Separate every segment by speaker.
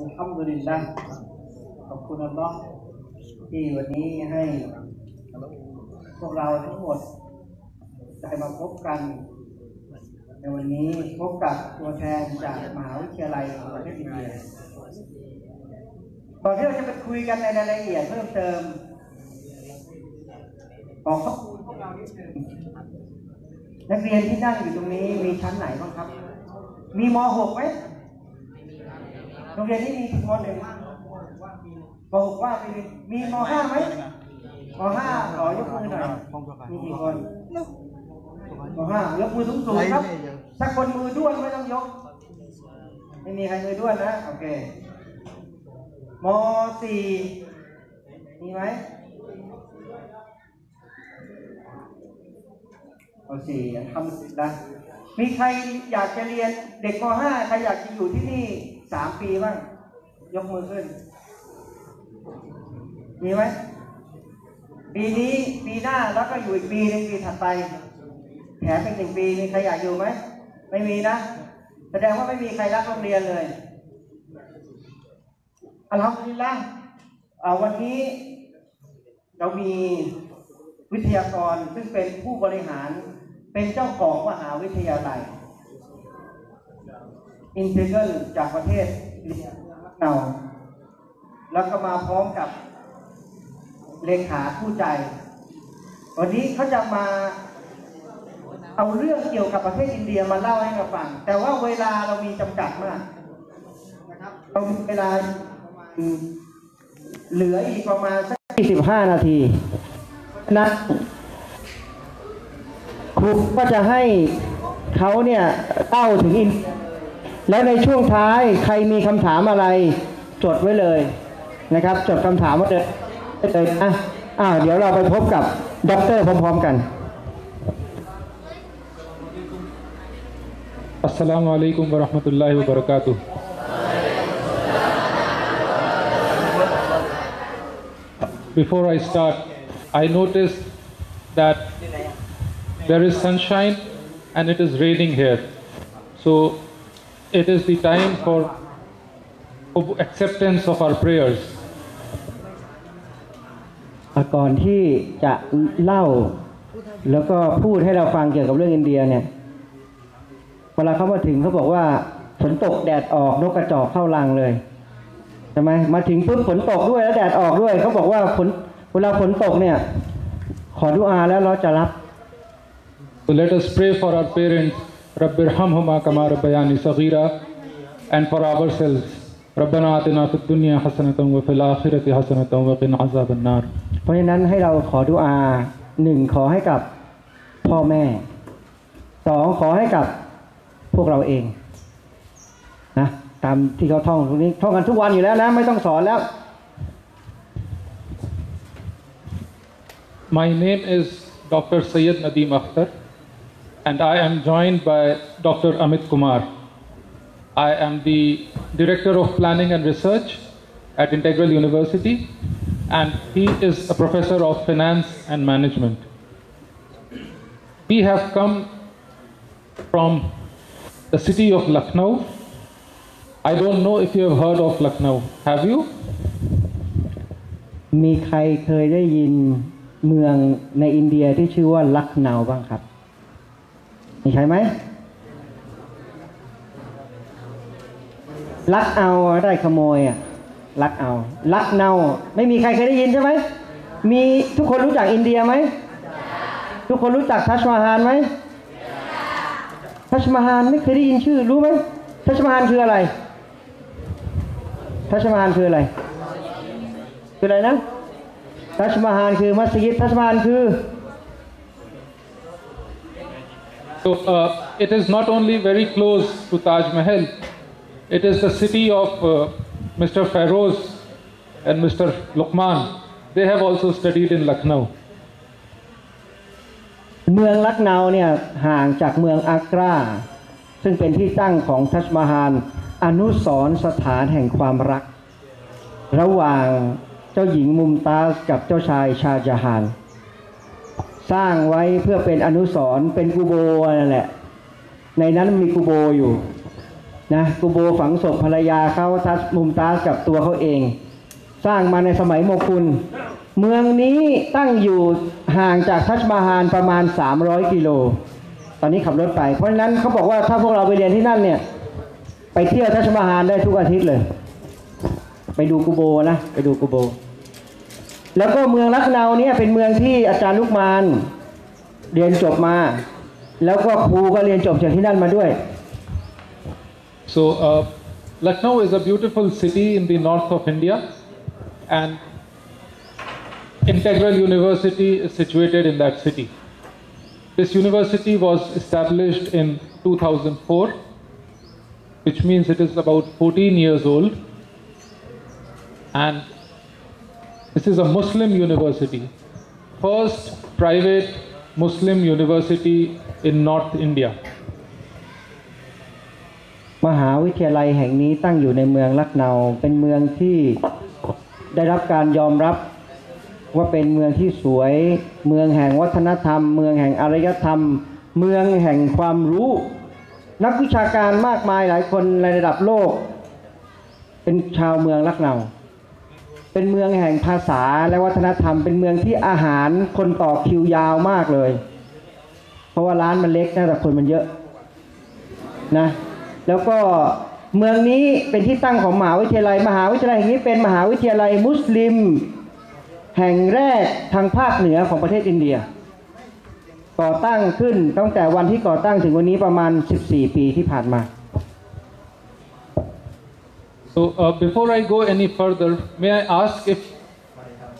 Speaker 1: อัลฮัมดุลิลละขอบคุณอัลลอฮ์ที่วันนี้ให้พวกเราทั้งหมดได้มาพบกัน ในวันนี้พบกับตัวแทนจากมหาวิทยาลัยของประเทศอินเดียก่อนที่เราจะไปคุยกันในรายละเอียดเพิ่มเติมขอข้อมูลพวกเรานิดนึงนักเรียนที่นั่งอยู่ตรงนี้มีชั้นไหนบ้างครับ มีม .6 ไหม โรงเรียนนี้มีม .1 ม .6 ว่ามีมีม .5 ไหมม .5 ขอยกมือหน่อยมีกี่คนม .5 ยกมือสูงสูงๆครับ ถ้าคนมือด้วนไม่ต้องยก ไม่มีใครมือด้วนนะ โอเคม .4 มีไหมม .4 ทำได้มีใครอยากจะเรียนเด็กม .5 ใครอยากจะอยู่ที่นี่ สามปีบ้าง ยกมือขึ้น มีไหม ปีนี้ปีหน้าแล้วก็อยู่อีกปีหนึงปีถัดไป แถมเป็นหนึ่งปีมีใครอยากอยู่ไหม ไม่มีนะ แสดงว่าไม่มีใครรักโรงเรียนเลยอัลฮัมดุลิลละวันนี้เรามีวิทยากรซึ่งเป็นผู้บริหารเป็นเจ้าของมหาวิทยาลัย อินเทเกลจากประเทศอินเดียเนาแล้วก็มาพร้อมกับเลขาผู้ใจ วันนี้เขาจะมาเอาเรื่องเกี่ยวกับประเทศอินเดียมาเล่าให้เราฟัง แต่ว่าเวลาเรามีจำกัดมากนะครับเรามีเวลาเหลืออีกประมาณสัก25 นาทีนะครูก็จะให้เขาเนี่ยเล่าถึงอิน และในช่วงท้ายใครมีคำถามอะไร จดไว้เลยนะครับ จดคำถามไว้เลยเลยนะอ่าเดี๋ยวเราไปพบกับด็อกเตอร์พร้อมๆกัน
Speaker 2: السلام عليكم ورحمة الله وبركاته Before I start, I noticed that there is sunshine and it is raining here. So it is the time for of acceptance of our prayers.
Speaker 1: อะก่อนที่จะเล่า แล้วก็พูดให้เราฟังเกี่ยวกับเรื่องอินเดียเนี่ยเวลาเขามาถึงเขาบอกว่าฝนตกแดดออกนกกระจอกเข้ารังเลยใช่ไหมมาถึงปุ๊บฝนตกด้วยแล้วแดดออกด้วยเขาบอกว่าฝนเวลาฝนตกเนี่ย ขอดุอาแล้วเราจะรับ
Speaker 2: So let us pray for our parents, Rabbir Hamhuma Kama Rabbayani Saghira, and for ourselves. ربنا آتنا في الدنيا حسنة وفي الآخرة حسنة وقنا عذاب النار.
Speaker 1: เพราะฉะนั้นให้เราขอดุอาหนึ่งขอให้กับพ่อแม่สองขอให้กับพวกเราเองนะตามที่เขาท่องตรงนี้ท่องกันทุกวันอยู่แล้วนะ ไม่ต้องสอนแล้ว
Speaker 2: My name is Dr. Syed Nadeem Akhtar, and I am joined by Dr. Amit Kumar. I am the Director of Planning and Research at Integral University, and he is a Professor of Finance and Management. We have come from the city of Lucknow. I don't know if you have heard of Lucknow. Have you?
Speaker 1: มีใครเคยได้ยินเมืองในอินเดียที่ชื่อว่าลักเนาบ้างครับ มีใครไหมลักเอาได้ขโมยอะลักเอาลักเนาไม่มีใครเคยได้ยินใช่ไหมมีทุกคนรู้จักอินเดียไหมทุกคนรู้จักทัชมาฮานไหมทัชมาฮานไม่เคยได้ยินชื่อรู้ไหมทัชมาฮานคืออะไรทัชมาฮานคืออะไรคืออะไรนะทัชมาฮานคือมัสยิดทัชมาฮานคือ
Speaker 2: So uh, it is not only very close to Taj Mahal, it is the city of uh, Mr. Feroz and Mr. Luqman. They have also studied in Lucknow.
Speaker 1: เมืองลักเนาเนี่ยห่างจากเมืองอากราซึ่งเป็นที่ตั้งของทัชมาฮานอนุสรสถานแห่งความรัก ระหว่างเจ้าหญิงมุมตาสกับเจ้าชายชาจาฮาน สร้างไว้เพื่อเป็นอนุสร์เป็นกูโบนั่นแหละ ในนั้นมีกูโบอยู่นะกูโบฝังศพภรรยาเขาทัสมุมตาสกับตัวเขาเอง สร้างมาในสมัยโมกุล เมืองนี้ตั้งอยู่ห่างจากทัชมาฮาลประมาณ 300 กิโล ตอนนี้ขับรถไป เพราะฉะนั้นเขาบอกว่าถ้าพวกเราไปเรียนที่นั่นเนี่ย ไปเที่ยวทัชมาฮาลได้ทุกอาทิตย์เลย ไปดูกูโบนะ ไปดูกูโบ แล้วก็เมืองลักเนาเนี่ยเป็นเมืองที่อาจารย์ลูกมานเรียนจบมา แล้วก็ครูก็เรียนจบจากที่นั่นมาด้วย
Speaker 2: So, uh, Lucknow is a beautiful city in the north of India, and Integral University is situated in that city. This university was established in 2004, which means it is about 14 years old, and this is a Muslim university, first private Muslim university in North India.
Speaker 1: มหาวิทยาลัยแห่งนี้ตั้งอยู่ในเมืองลักเนาเป็นเมืองที่ได้รับการยอมรับว่าเป็นเมืองที่สวย เมืองแห่งวัฒนธรรม เมืองแห่งอารยธรรม เมืองแห่งความรู้ นักวิชาการมากมายหลายคนในระดับโลก เป็นชาวเมืองลักเนา เป็นเมืองแห่งภาษาและวัฒนธรรม เป็นเมืองที่อาหารคนต่อคิวยาวมากเลย เพราะว่าร้านมันเล็กนะแต่คนมันเยอะนะ แล้วก็เมืองนี้เป็นที่ตั้งของมหาวิทยาลัย มหาวิทยาลัยแห่งนี้เป็นมหาวิทยาลัยมุสลิม แห่งแรกทางภาคเหนือของประเทศอินเดีย ก่อตั้งขึ้นตั้งแต่วันที่ก่อตั้งถึงวันนี้ประมาณ 14 ปีที่ผ่านมา
Speaker 2: So, uh, before I go any further, may I ask if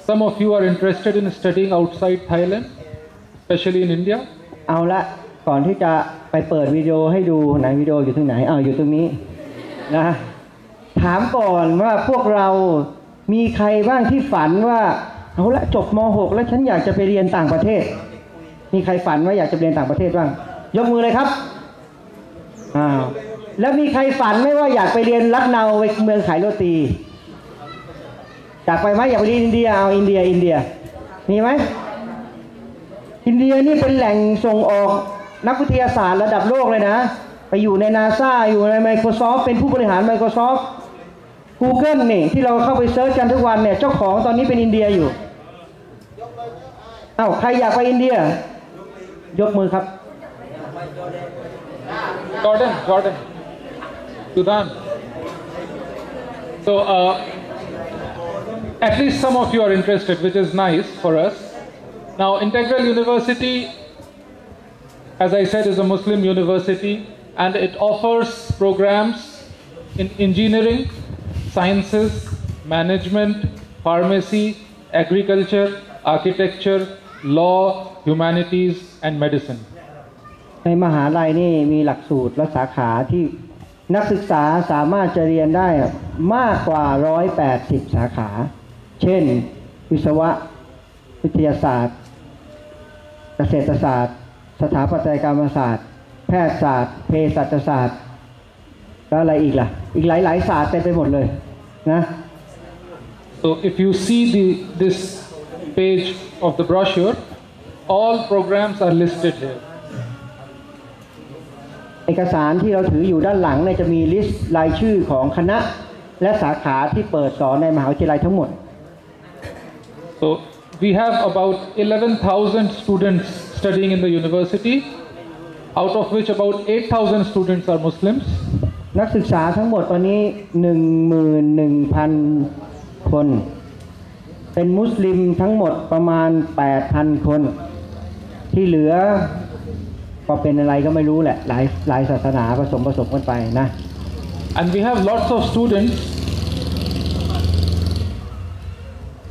Speaker 2: some of you are interested in studying outside Thailand, especially in India?
Speaker 1: เอาละก่อนที่จะไปเปิดวิดีโอให้ดูไหนวิดีโออยู่ตรงไหนอ้าวอยู่ตรงนี้นะถามก่อนว่าพวกเรามีใครบ้างที่ฝันว่าเอาละจบม .6 แล้วฉันอยากจะไปเรียนต่างประเทศ มีใครฝันว่าอยากจะเรียนต่างประเทศบ้าง ยกมือเลยครับอ้าว แล้วมีใครฝันไหมว่าอยากไปเรียนลักเนาไปเมืองขายโรตีอยากไปไหมอยากไปเรียนอินเดียเอาอินเดียอินเดียมีไหมอินเดียนี่เป็นแหล่งส่งออกนักวิทยาศาสตร์ระดับโลกเลยนะ ไปอยู่ในนาซาอยู่ใน Microsoft เป็นผู้บริหาร Microsoft Google นี่ที่เราเข้าไป search กันทุกวันเนี่ยเจ้าของตอนนี้เป็นอินเดียอยู่เอ้าใครอยากไปอินเดีย ยกมือครับ
Speaker 2: Jordan, Jordan, Sudan. So, uh, at least some of you are interested, which is nice for us. Now, Integral University, as I said, is a Muslim university and it offers programs in engineering, sciences, management, pharmacy, agriculture, architecture, law, humanities, and medicine.
Speaker 1: ในมหาลัยนี่มีหลักสูตรและสาขาที่ นักศึกษาสามารถจะเรียนได้มากกว่า 180 สาขา เช่น วิศวะ วิทยาศาสตร์ เกษตรศาสตร์ สถาปัตยกรรมศาสตร์ แพทยศาสตร์ เภสัชศาสตร์ แล้วอะไรอีกล่ะ อีกหลาย ๆ ศาสตร์เต็มไปหมดเลยนะ
Speaker 2: So if you see the, this page of the brochure, all programs are listed here.
Speaker 1: เอกสารที่เราถืออยู่ด้านหลังเนี่ยจะมีลิสต์รายชื่อของคณะและสาขาที่เปิดสอนในมหาวิทยาลัยทั้งหมด
Speaker 2: So we have about 11,000 students studying in the university, out of which about 8,000 students are Muslims.
Speaker 1: นักศึกษาทั้งหมดตอนนี้ 11,000 คน เป็นมุสลิมทั้งหมดประมาณ 8,000 คน ที่เหลือ ก็เป็นอะไรก็ไม่รู้แหละ หลายหลายศาสนาผสมผสมกันไปนะ
Speaker 2: And we have lots of students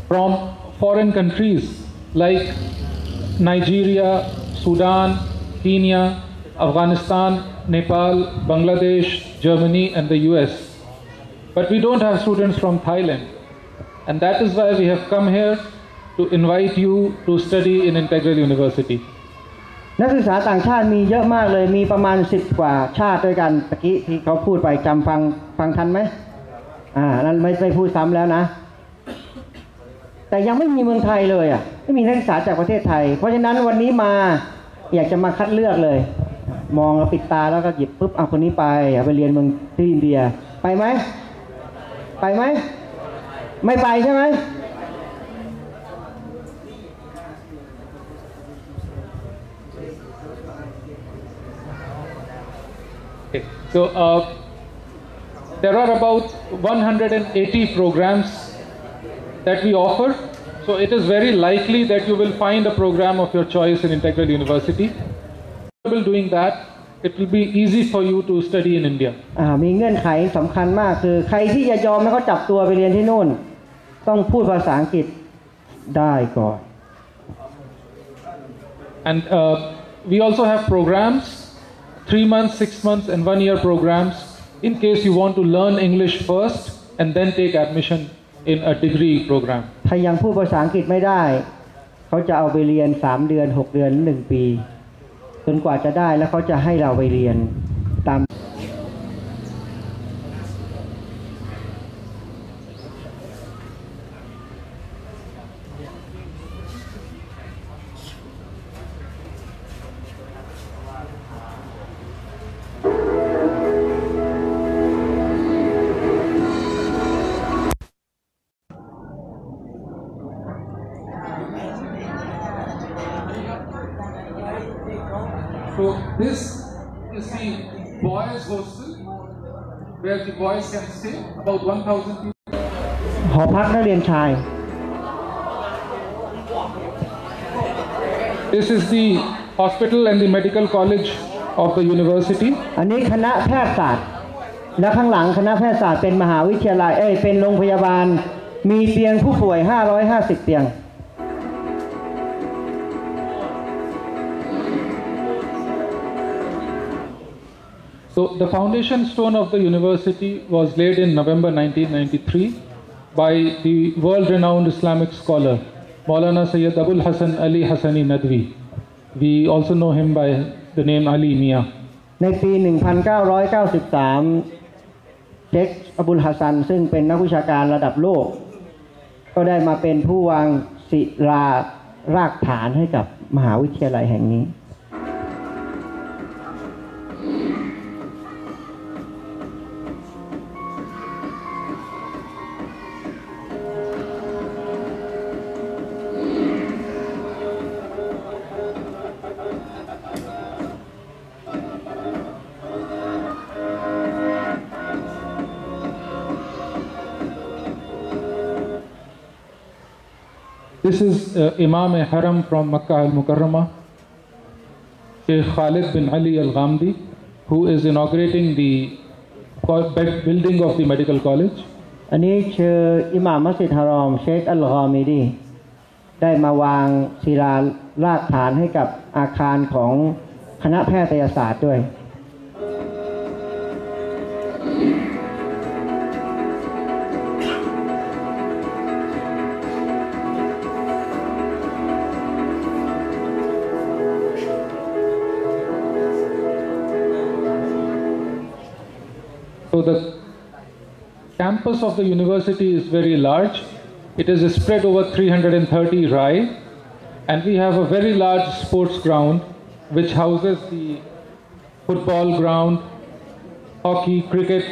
Speaker 2: from foreign countries like Nigeria, Sudan, Kenya, Afghanistan, Nepal, Bangladesh, Germany, and the US. But we don't have students from Thailand. And that is why we have come here to invite you to study in Integral University.
Speaker 1: นักศึกษาต่างชาติมีเยอะมากเลย มีประมาณ10กว่าชาติด้วยกันตะกี้ที่เขาพูดไปจำฟังฟังทันไหมอ่านั้นไม่ไม่พูดซ้ำแล้วนะ แต่ยังไม่มีเมืองไทยเลยอะไม่มีนักศึกษาจากประเทศไทย เพราะฉะนั้นวันนี้มาอยากจะมาคัดเลือกเลย มองแล้วปิดตาแล้วก็หยิบปุ๊บเอาคนนี้ไปเอาไปเรียนเมืองที่อินเดีย ไปไหมไปไหมไม่ไปใช่ไหม
Speaker 2: So uh, there are about 180 programs that we offer. So it is very likely that you will find a program of your choice in Integral University. While doing that, it will be easy for you to study in India.
Speaker 1: อ่ามีเงื่อนไขสำคัญมากคือ ใครที่จะยอมให้เขาจับตัวไปเรียนที่นู่น ต้องพูดภาษาอังกฤษได้ก่อน
Speaker 2: And uh, we also have programs, three months, six months, and one year programs in case you want to learn English first and then take admission in a degree program.
Speaker 1: ถ้ายังพูดภาษาอังกฤษไม่ได้ เขาจะเอาไปเรียน 3 เดือน 6 เดือนหนึ่งปี จนกว่าจะได้แล้วเขาจะให้เราไปเรียน
Speaker 2: where the boys can stay, about 1,000 people.
Speaker 1: หอพักนักเรียนชาย
Speaker 2: This is the hospital and the medical college of the university.
Speaker 1: อันนี้คณะแพทยศาสตร์ และข้างหลังคณะแพทยศาสตร์เป็นมหาวิทยาลัย เอ้ย เป็นโรงพยาบาล มีเตียงผู้ป่วย 550 เตียง
Speaker 2: So the foundation stone of the university was laid in November 1993 by the world-renowned Islamic scholar Maulana Sayyid Abul Hasan Ali Hassani Nadwi. We also know him by the name Ali Mia.
Speaker 1: ในปี 1993 เชคอบุลฮัสซันซึ่งเป็นนักวิชาการระดับโลก ก็ได้มาเป็นผู้วางศิลารากฐานให้กับมหาวิทยาลัยแห่งนี้
Speaker 2: is uh, Imam Haram from Makkah al Mukarramah, Sheikh Khalid bin Ali al Ghamdi, who is inaugurating the building of the medical college.
Speaker 1: อันนี้เชิญอิหม่ามมัสยิดฮารอมเชคอัลกอมีดีได้มาวางศิลารากฐานให้กับอาคารของคณะแพทยศาสตร์ด้วย
Speaker 2: So the campus of the university is very large. It is spread over 330 rai, and we have a very large sports ground which houses the football ground, hockey, cricket,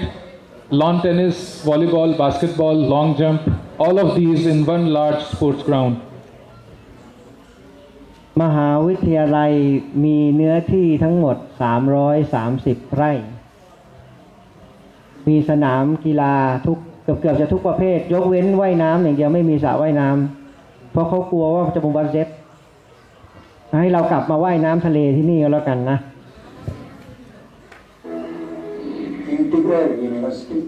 Speaker 2: lawn tennis, volleyball, basketball, long jump, all of these in one large sports ground.
Speaker 1: มหาวิทยาลัยมีเนื้อที่ทั้งหมด 330 ไร่ มีสนามกีฬาทุกเกือบเกือบจะทุกประเภท ยกเว้นว่ายน้ำอย่างเดียวไม่มีสระว่ายน้ำเพราะเขากลัวว่าจะบุบันเซ็ตให้เรากลับมาว่ายน้ำทะเลที่นี่ก็แล้วกันนะ
Speaker 3: Integral University,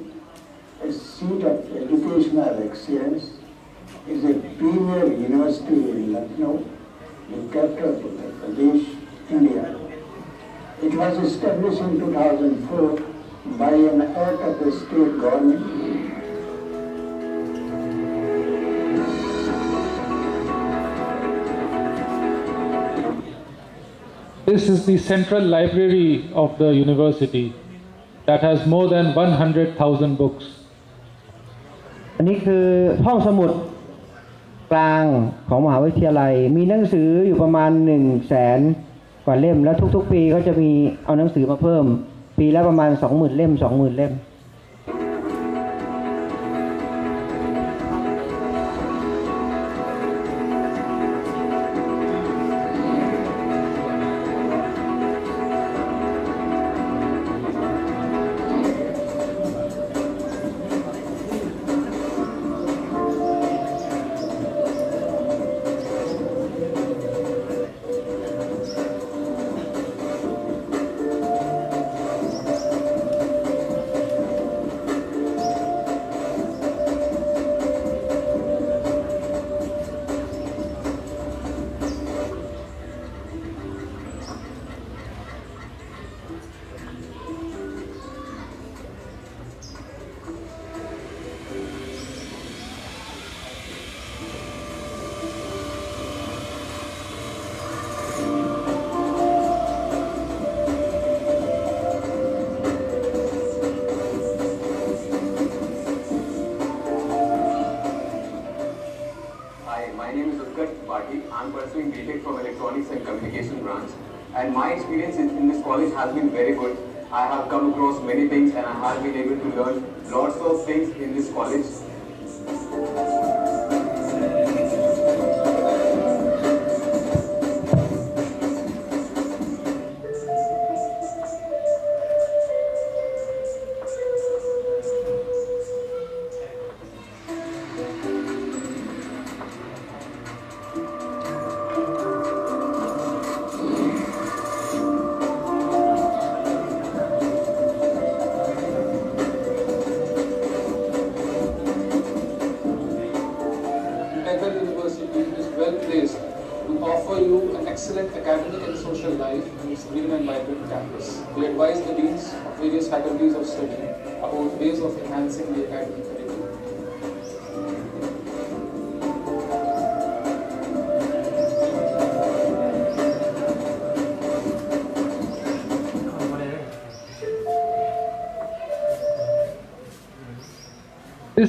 Speaker 3: a seat of educational excellence, is a premier university in Lucknow, the capital of Uttar Pradesh, India. It was established in 2004 by an act of the state government
Speaker 2: This is the central library of the university that has more than 100,000 books.
Speaker 1: อันนี้คือห้องสมุดกลางของมหาวิทยาลัย มีหนังสืออยู่ประมาณ1นึ่งแสนกว่าเล่ม แล้วทุกๆ ปีเขาจะมีเอาหนังสือมาเพิ่ม ปีละประมาณสองหมื่นเล่มสองหมื่นเล่ม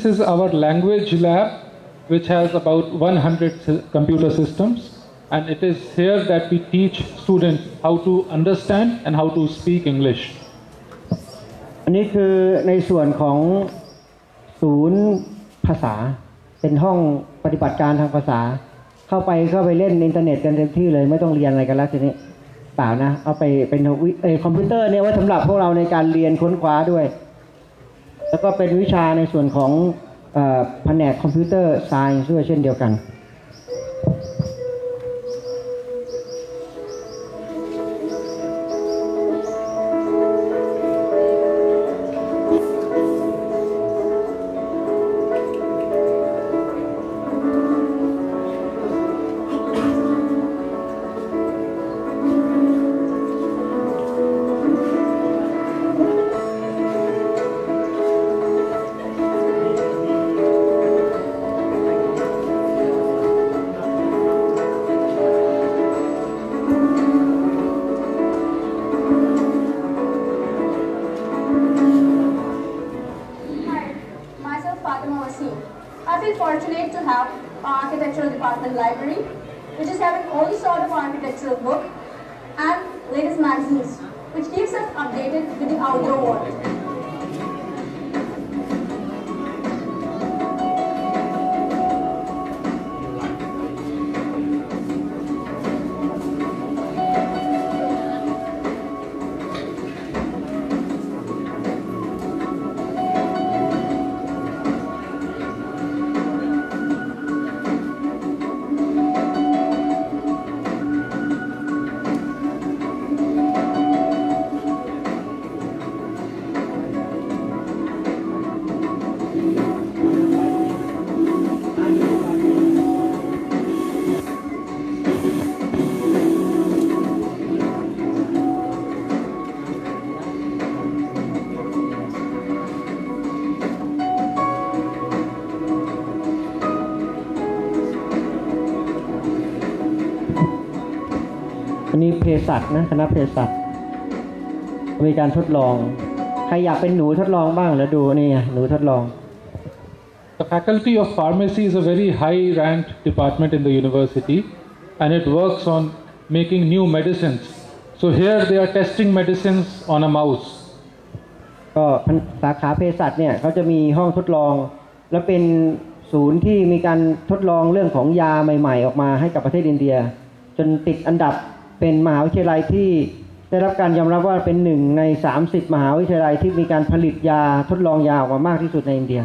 Speaker 4: This
Speaker 5: is
Speaker 2: our language lab, which has about 100 computer systems, and it is here that we teach students how to understand and how to speak English.
Speaker 1: อันนี้คือในส่วนของศูนย์ภาษา เป็นห้องปฏิบัติการทางภาษา เข้าไปก็ไปเล่นอินเทอร์เน็ตกันเต็มที่เลยไม่ต้องเรียนอะไรกันแล้วทีนี้เปล่านะ เอาไปเป็นคอมพิวเตอร์เนี่ยไว้สำหรับพวกเราในการเรียนค้นคว้าด้วย แล้วก็เป็นวิชาในส่วนของแผนกคอมพิวเตอร์ไซน์ด้วยเช่นเดียวกัน
Speaker 6: magazines, which keeps us updated with the outdoor world.
Speaker 1: สัชนะคณะเภสัชมีการทดลอง ใครอยากเป็นหนูทดลองบ้างแล้วดูนี่ไงหนูทดลอง
Speaker 2: The Faculty of Pharmacy is a very high ranked department in the university and it works on making new medicines So here they are testing medicines on a mouse.
Speaker 1: ก็สาขาเภสัชเนี่ยเขาจะมีห้องทดลอง และเป็นศูนย์ที่มีการทดลองเรื่องของยาใหม่ ๆ ออกมาให้กับประเทศอินเดีย จนติดอันดับ เป็นมหาวิทยาลัยที่ได้รับการยอมรับว่าเป็นหนึ่งใน 30 มหาวิทยาลัยที่มีการผลิตยาทดลองยาออกมามากที่สุดในอินเดีย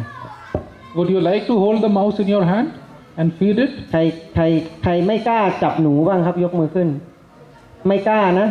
Speaker 2: Would you like to hold the mouse in your hand and feed it?
Speaker 1: ใครใครใครไม่กล้าจับหนูบ้างครับยกมือขึ้น ไม่กล้านะ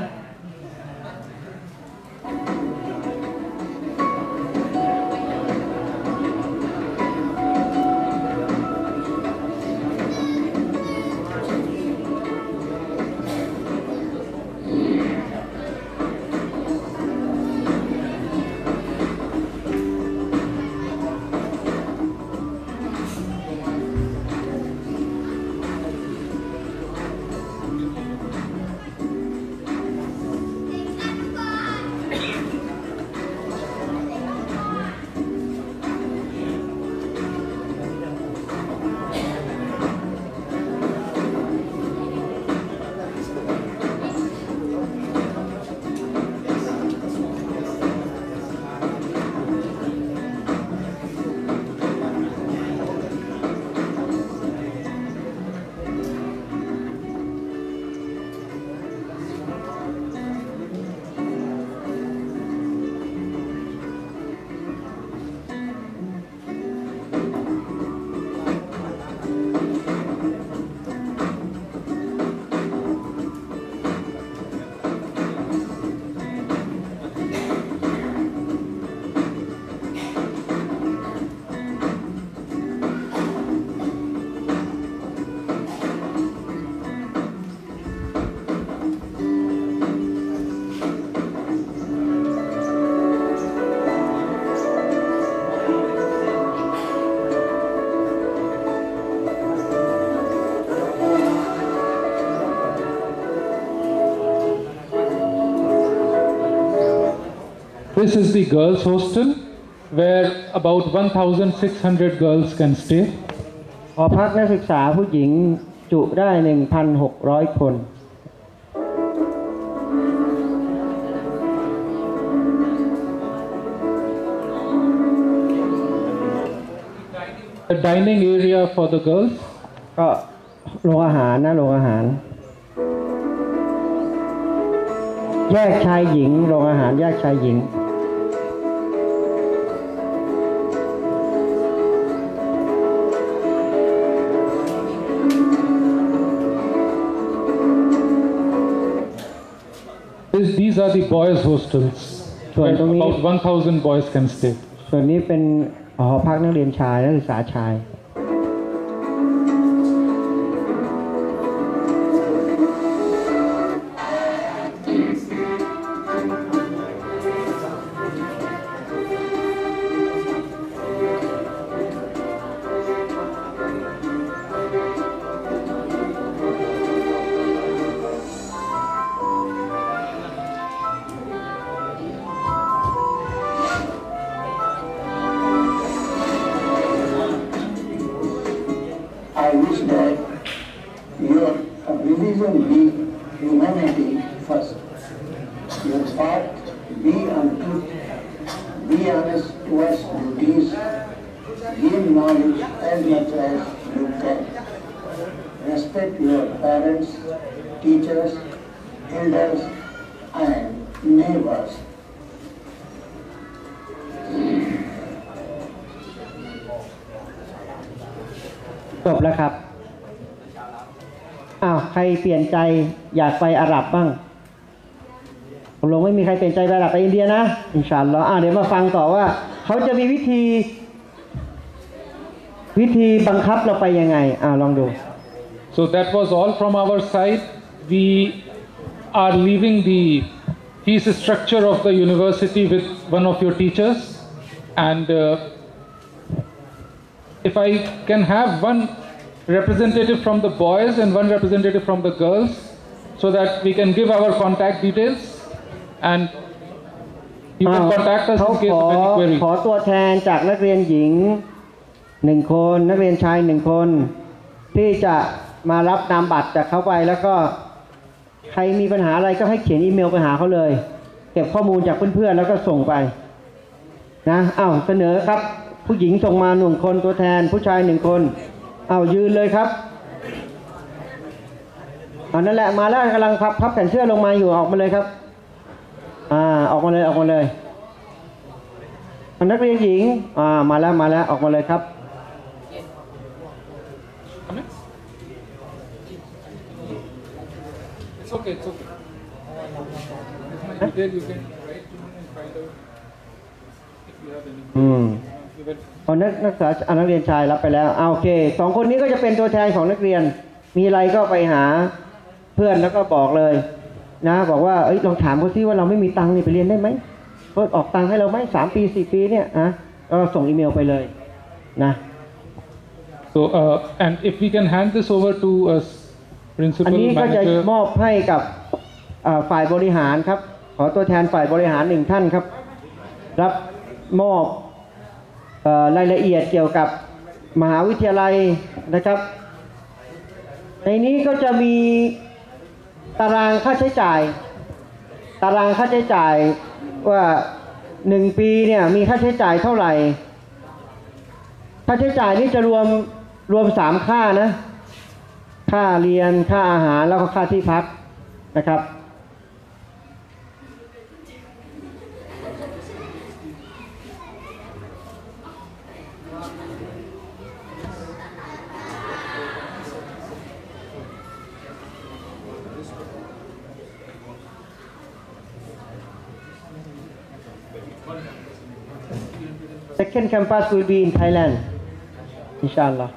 Speaker 2: This is the girls' hostel where about 1,600 girls can stay.
Speaker 1: หอพักนักศึกษาผู้หญิงจุได้ 1,600 คน
Speaker 2: A dining area for the girls
Speaker 1: ก็โรงอาหารนะโรงอาหาร แยกชายหญิงโรงอาหารแยกชายหญิง
Speaker 2: these are the boys' hostels where
Speaker 1: Right, only-
Speaker 2: about 1,000 boys can stay.
Speaker 1: ส่วนนี้เป็นหอพักนักเรียนชายนักศึกษาชาย เปลี่ยนใจอยากไปอาหรับบ้างผมลงไม่มีใครเปลี่ยนใจไปอาหรับไปอินเดียนะอินชาอัลลอฮ์อ่าเดี๋ยวมาฟังต่อว่า เขาจะมีวิธี วิธีบังคับเราไปยังไงอ่าลองดู
Speaker 2: So that was all from our side. We are leaving the piece structure of the university with one of your teachers. And uh, if I can have one representative from the boys and one representative from the girls, so that we can give our contact details and you can
Speaker 1: อ่า
Speaker 2: contact us
Speaker 1: เขา
Speaker 2: in case
Speaker 1: ขอ
Speaker 2: of any query.
Speaker 1: ขอตัวแทนจากนักเรียนหญิงหนึ่งคนนักเรียนชายหนึ่งคน ที่จะมารับนามบัตรจากเขาไปแล้วก็ใครมีปัญหาอะไรก็ให้เขียนอีเมลไปหาเขาเลย เก็บข้อมูลจากเพื่อนๆแล้วก็ส่งไป นะอ้าวเสนอครับ ผู้หญิงส่งมาหนึ่งคนตัวแทนผู้ชายหนึ่งคน อ้าวยืนเลยครับอันนั่นแหละมาแล้วกำลังพับพับแผ่นเสื้อลงมาอยู่ออกมาเลยครับ อ่าออกมาเลยออกมาเลยอันนักเรียนหญิงอ่ามาแล้วมาแล้วออกมาเลยครับ
Speaker 2: Come in. It's okay, it's okay. With my detail, you can write to me and find out if you have any.
Speaker 1: อืม
Speaker 2: You will
Speaker 1: เอานักนักศึกษาอ่านักเรียนชายรับไปแล้วเอาโอเคสองคนนี้ก็จะเป็นตัวแทนของนักเรียน มีอะไรก็ไปหาเพื่อนแล้วก็บอกเลย นะ บอกว่าเอ้ยลองถามเขาซิว่าเราไม่มีตังค์นี่ไปเรียนได้ไหมเพิ่ออกตังค์ให้เราไหมสามปีสี่ปีเนี่ยนะก็ส่งอีเมลไปเลยนะ
Speaker 2: So, uh, and if we can hand this over to a s-
Speaker 1: อัน
Speaker 2: principal
Speaker 1: นี้ก็จะ
Speaker 2: manager.
Speaker 1: มอบให้กับอ่าฝ่ายบริหารครับ ขอตัวแทนฝ่ายบริหารหนึ่งท่านครับ รับมอบเออ รายละเอียดเกี่ยวกับมหาวิทยาลัยนะครับ ในนี้ก็จะมีตารางค่าใช้จ่าย ตารางค่าใช้จ่ายว่าหนึ่งปีเนี่ยมีค่าใช้จ่ายเท่าไหร่ ค่าใช้จ่ายนี่จะรวมรวมสามค่านะ ค่าเรียนค่าอาหารแล้วก็ค่าที่พักนะครับ Second campus will be in Thailand, inshallah.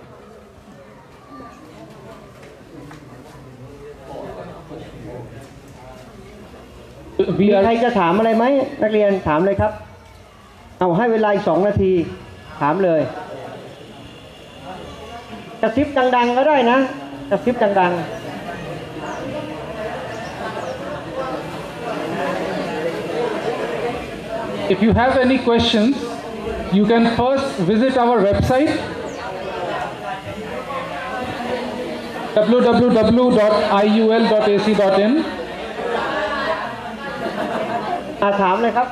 Speaker 2: We
Speaker 1: มีใคร
Speaker 2: are,
Speaker 1: จะถามอะไรไหมนักเรียนถามเลยครับ เอาให้เวลาอีกสองนาที ถามเลย กระซิบดัง ๆ ก็ได้นะ กระซิบดัง
Speaker 2: if you have any questions, you can first visit our website www.iul.ac.in
Speaker 1: อาถามเลยครับ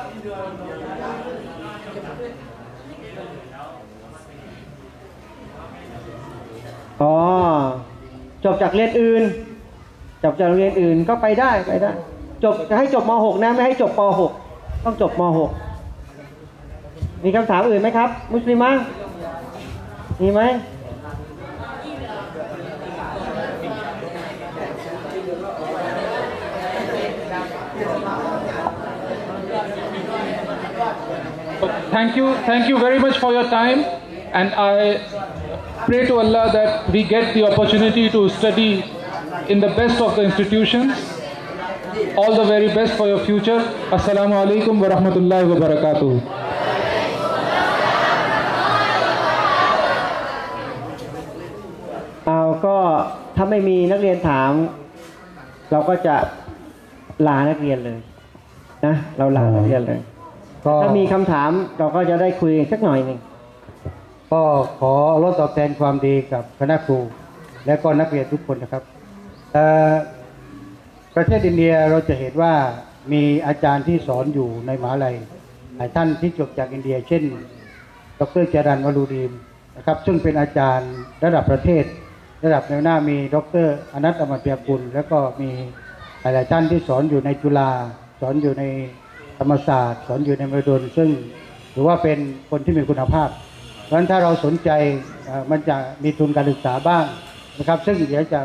Speaker 1: อ๋อ จบจากเรียนอื่น จบจากเรียนอื่นก็ไปได้ ไปได้ จบจะให้จบม .6 นะ ไม่ให้จบป .6 ต้องจบม .6 มีคำถามอื่นไหมครับ มุสลิมะมีไหม
Speaker 2: Thank you, thank you very much for your time, and I pray to Allah that we get the opportunity to study in the best of the institutions. All the very best for your future. Assalamu alaikum wa rahmatullahi wa barakatuh.
Speaker 1: ถ้าไม่มีนักเรียนถาม เราก็จะลานักเรียนเลยนะเราลานักเรียนเลย
Speaker 7: ก็
Speaker 1: ถ้ามีคำถามเราก็จะได้คุยสักหน่อยหนึ่ง
Speaker 7: ก็ขอลดตอบแทนความดีกับคณะครู และก็นักเรียนทุกคนนะครับเอ่อประเทศอินเดียเราจะเห็นว่ามีอาจารย์ที่สอนอยู่ในมหาลัยหลายท่านที่จบจากอินเดีย เช่น ดรจรันวลูดีมนะครับ ซึ่งเป็นอาจารย์ระดับประเทศ ระดับแนวหน้ามีดรอนัตอมตยกุล แล้วก็มีหลายๆท่านที่สอนอยู่ในจุฬาสอนอยู่ในธรรมศาสตร์ สอนอยู่ในมหิดลซึ่งถือว่าเป็นคนที่มีคุณภาพ เพราะฉะนั้นถ้าเราสนใจมันจะมีทุนการศึกษาบ้างนะครับ ซึ่งเดี๋ยวจะ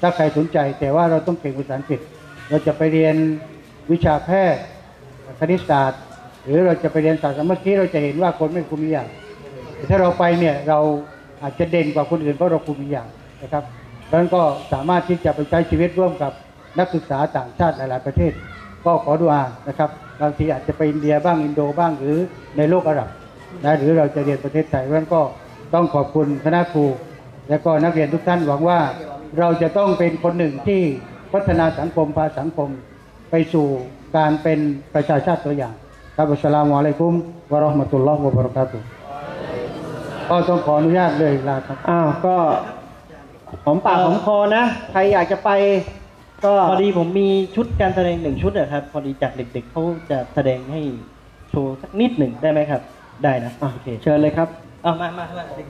Speaker 7: ถ้าใครสนใจ แต่ว่าเราต้องเก่งภาษาอังกฤษ เราจะไปเรียนวิชาแพทย์คณิตศาสตร์ หรือเราจะไปเรียนศาสตร์เมื่อกี้เราจะเห็นว่าคนไม่คุมอย่างถ้าเราไปเนี่ยเราอาจจะเด่นกว่าคนอื่นเพราะเราคุมอย่าง นะครับเพราะฉะนั้นก็สามารถที่จะไปใช้ชีวิตร่วมกับนักศึกษาต่างชาติหลาย ๆ ประเทศ ก็ขอดุอานะครับบางทีอาจจะไปอินเดียบ้างอินโดบ้างหรือในโลกอาหรับนะหรือเราจะเรียนประเทศไทยเพราะฉะนั้นก็ต้องขอบคุณคณะครู และก็นักเรียนทุกท่านหวังว่าเราจะต้องเป็นคนหนึ่งที่พัฒนาสังคมพาสังคม ไปสู่การเป็นประชาชาติตัวอย่างครับอัสลามุอะลัยกุมวะเราะห์มะตุลลอฮ์วะบะเราะกาตุก็ต้องขออนุญาตเลยลาครับ
Speaker 1: อ้าวก็ หอมปากหอมคอนะ ใครอยากจะไป
Speaker 8: ก็
Speaker 9: พอดีผมมีชุดการแสดงหนึ่งชุดอะครับ พอดีจากเด็กๆเขาจะแสดงให้โชว์สักนิดหนึ่งได้ไหมครับ ได้นะ
Speaker 8: อะ
Speaker 9: โอเค
Speaker 8: เชิญเลยครับ
Speaker 9: เอามามามาเด็ก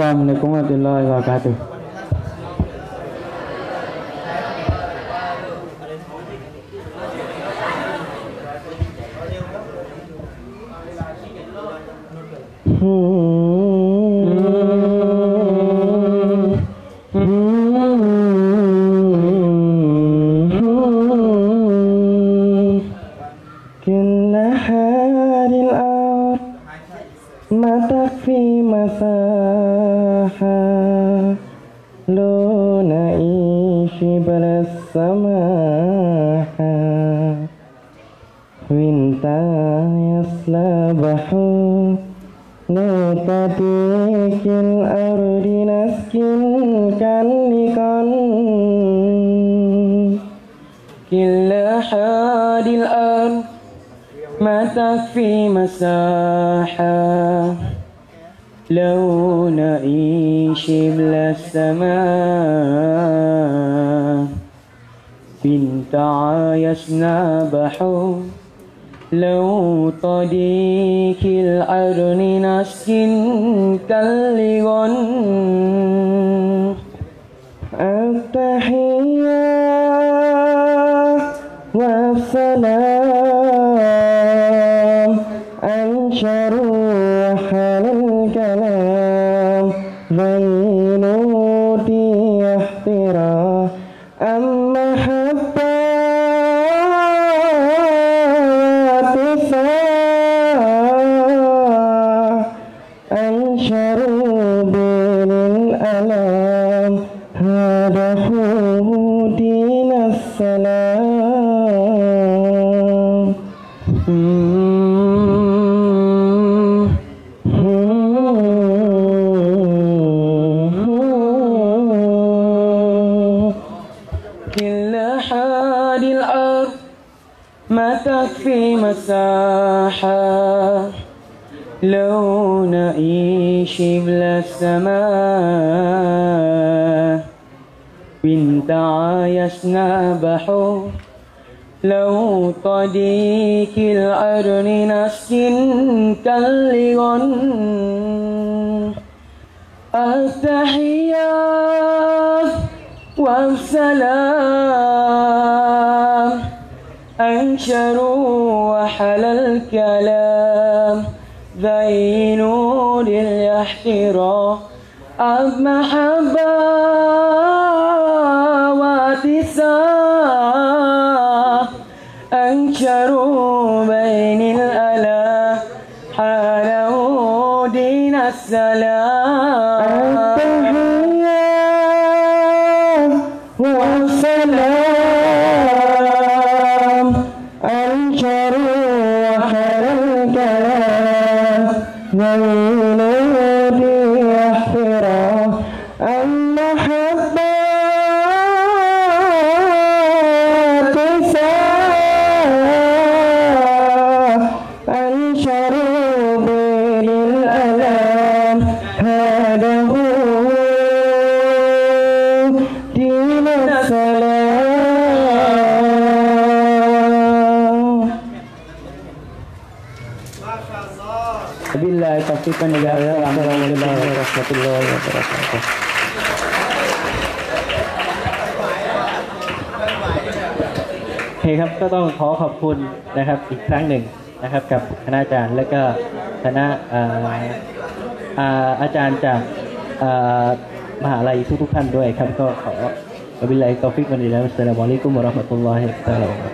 Speaker 8: Assalamualaikum warahmatullahi wabarakatuh. كل حال الأرض ما تكفي مساحة. لو نعيش بلا السماء. بنت عايشنا بحر لو طريق الأرض نسكن كاللغن. التحيات مساحة لو نعيش بلا السماء. بنت عايشنا بحر لو طريق الأرض نسكن كاللغن. التحيات والسلام انشروا وحل الكلام. ذينوا للاحترام
Speaker 9: أب محبة ขอบคุณนะครับอีกครั้งหนึ่งนะครับกับคณาจารย์และก็คณะเอ่อาอาจารย์จากมหาลัยทุกๆท่านด้วยครับก็ขอبالله التوفيق والهداية والسلام عليكم ورحمة الله وبركاته